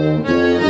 Música